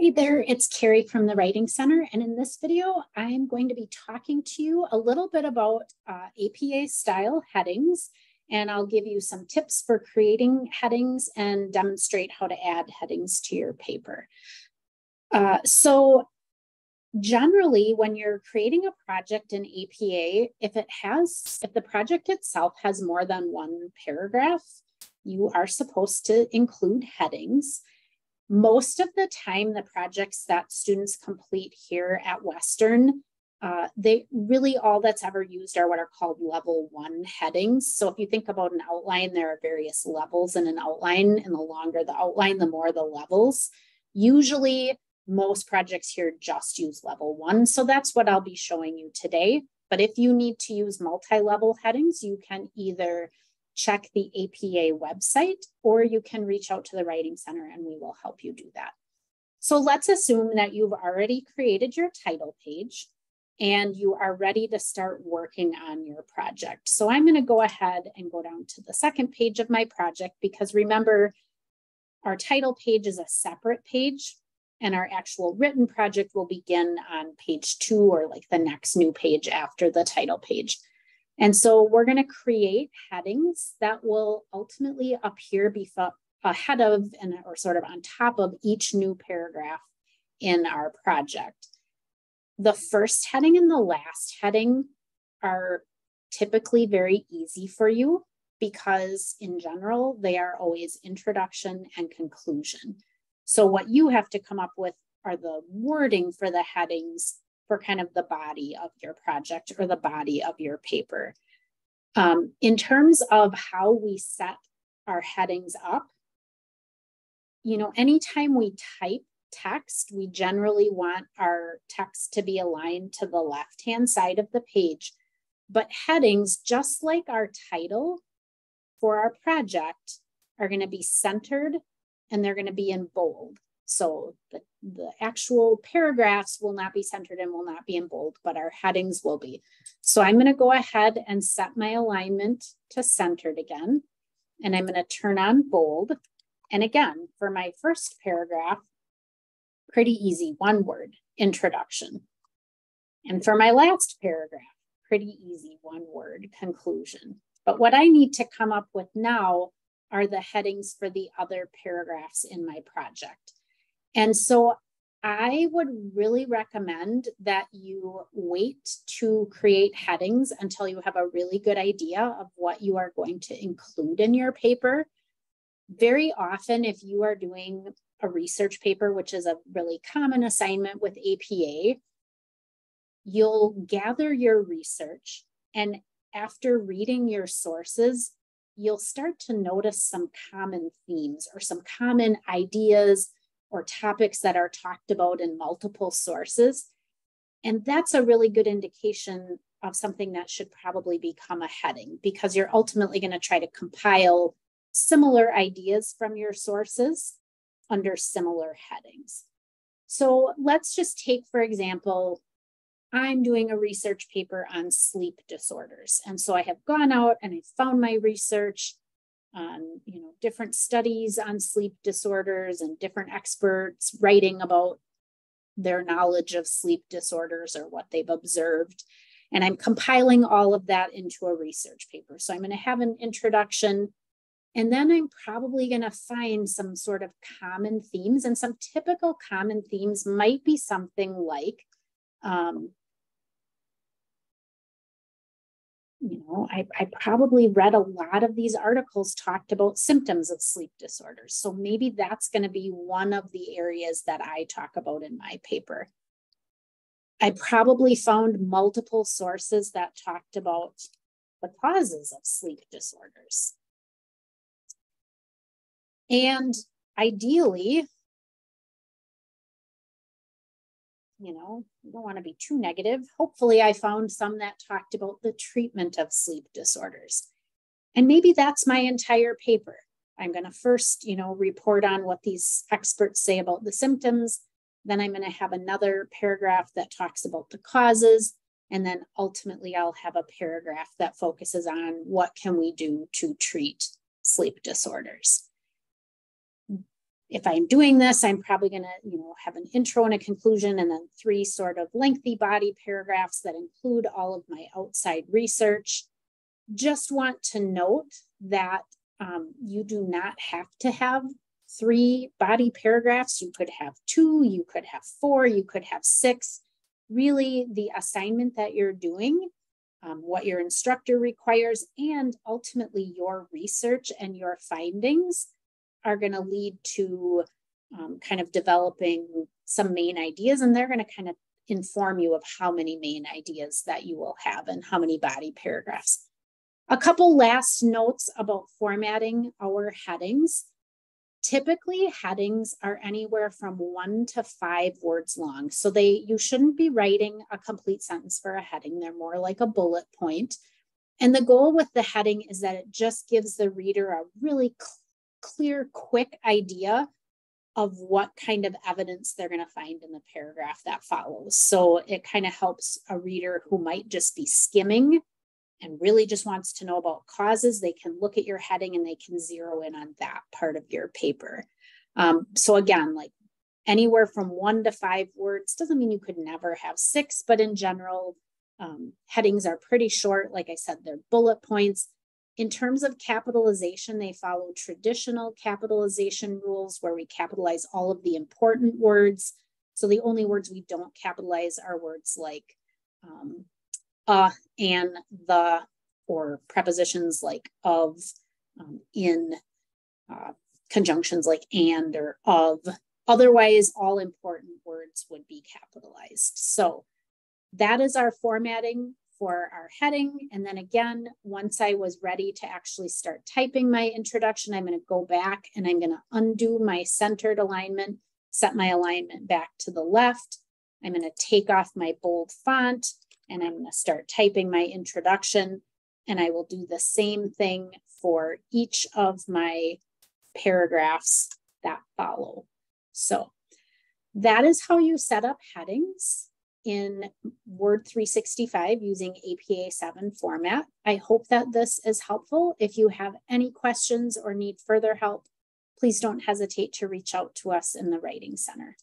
Hey there, it's Keri from the Writing Center. And in this video, I'm going to be talking to you a little bit about uh, APA style headings. And I'll give you some tips for creating headings and demonstrate how to add headings to your paper. Uh, so generally, when you're creating a project in APA, if it has, if the project itself has more than one paragraph, you are supposed to include headings. Most of the time, the projects that students complete here at Western, uh, they really all that's ever used are what are called level one headings. So if you think about an outline, there are various levels in an outline, and the longer the outline, the more the levels. Usually, most projects here just use level one. So that's what I'll be showing you today. But if you need to use multi-level headings, you can either check the APA website, or you can reach out to the Writing Center and we will help you do that. So let's assume that you've already created your title page and you are ready to start working on your project. So I'm gonna go ahead and go down to the second page of my project because remember, our title page is a separate page and our actual written project will begin on page two or like the next new page after the title page. And so we're going to create headings that will ultimately appear before, ahead of and or sort of on top of each new paragraph in our project. The first heading and the last heading are typically very easy for you because in general, they are always introduction and conclusion. So what you have to come up with are the wording for the headings for kind of the body of your project or the body of your paper. Um, in terms of how we set our headings up, you know, anytime we type text, we generally want our text to be aligned to the left hand side of the page. But headings, just like our title for our project, are going to be centered and they're going to be in bold. So the, the actual paragraphs will not be centered and will not be in bold, but our headings will be. So I'm going to go ahead and set my alignment to centered again. And I'm going to turn on bold. And again, for my first paragraph, pretty easy, one word, introduction. And for my last paragraph, pretty easy, one word, conclusion. But what I need to come up with now are the headings for the other paragraphs in my project. And so I would really recommend that you wait to create headings until you have a really good idea of what you are going to include in your paper. Very often, if you are doing a research paper, which is a really common assignment with APA, you'll gather your research. And after reading your sources, you'll start to notice some common themes or some common ideas or topics that are talked about in multiple sources. And that's a really good indication of something that should probably become a heading because you're ultimately going to try to compile similar ideas from your sources under similar headings. So let's just take, for example, I'm doing a research paper on sleep disorders. And so I have gone out and I found my research on you know different studies on sleep disorders and different experts writing about their knowledge of sleep disorders or what they've observed. And i'm compiling all of that into a research paper. So i'm going to have an introduction and then i'm probably going to find some sort of common themes and some typical common themes might be something like um, you know, I, I probably read a lot of these articles talked about symptoms of sleep disorders. So maybe that's going to be one of the areas that I talk about in my paper. I probably found multiple sources that talked about the causes of sleep disorders. And ideally, you know, you don't want to be too negative. Hopefully, I found some that talked about the treatment of sleep disorders. And maybe that's my entire paper. I'm going to first, you know, report on what these experts say about the symptoms. Then I'm going to have another paragraph that talks about the causes. And then ultimately, I'll have a paragraph that focuses on what can we do to treat sleep disorders if I'm doing this, I'm probably going to, you know, have an intro and a conclusion and then three sort of lengthy body paragraphs that include all of my outside research. Just want to note that um, you do not have to have three body paragraphs. You could have two, you could have four, you could have six. Really, the assignment that you're doing, um, what your instructor requires, and ultimately your research and your findings are going to lead to um, kind of developing some main ideas, and they're going to kind of inform you of how many main ideas that you will have and how many body paragraphs. A couple last notes about formatting our headings. Typically, headings are anywhere from one to five words long. So they you shouldn't be writing a complete sentence for a heading. They're more like a bullet point. And the goal with the heading is that it just gives the reader a really clear, quick idea of what kind of evidence they're going to find in the paragraph that follows. So it kind of helps a reader who might just be skimming and really just wants to know about causes. They can look at your heading and they can zero in on that part of your paper. Um, so again, like anywhere from one to five words doesn't mean you could never have six, but in general, um, headings are pretty short. Like I said, they're bullet points. In terms of capitalization, they follow traditional capitalization rules where we capitalize all of the important words. So the only words we don't capitalize are words like um, uh, and the, or prepositions like of, um, in, uh, conjunctions like and or of. Otherwise, all important words would be capitalized. So that is our formatting for our heading. And then again, once I was ready to actually start typing my introduction, I'm going to go back and I'm going to undo my centered alignment, set my alignment back to the left. I'm going to take off my bold font and I'm going to start typing my introduction. And I will do the same thing for each of my paragraphs that follow. So that is how you set up headings in Word 365 using APA 7 format. I hope that this is helpful. If you have any questions or need further help, please don't hesitate to reach out to us in the Writing Center.